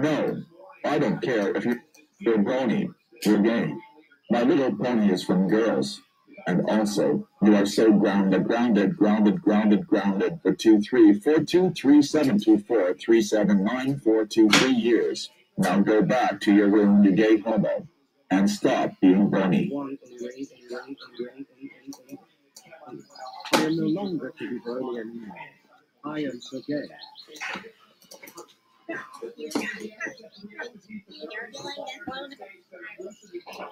No, I don't care if you're, you're brony, you're gay. My Little Pony is from girls. And also, you are so grounded, grounded, grounded, grounded, grounded for two, three, four, two, three, seven, two, four, three, seven, nine, four, two, three years. Now go back to your room, you gay homo, and stop being brony. I am no longer to be brony anymore. I am so gay you're going to learn